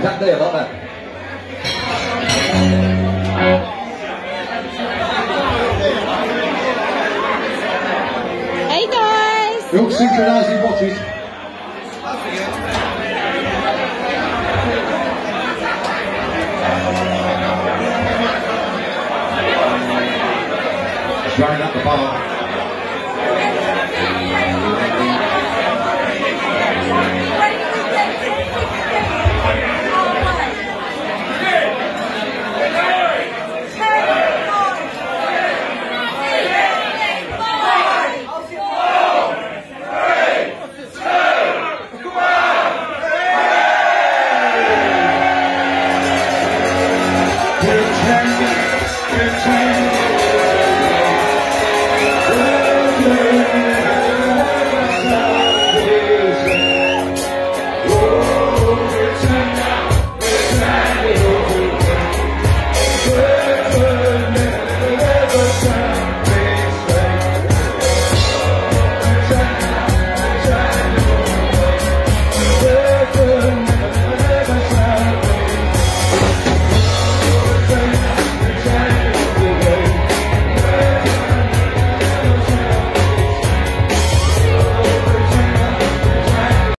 exactly about that. Hey guys! Look, your watches. Throwing up the ball. Good training.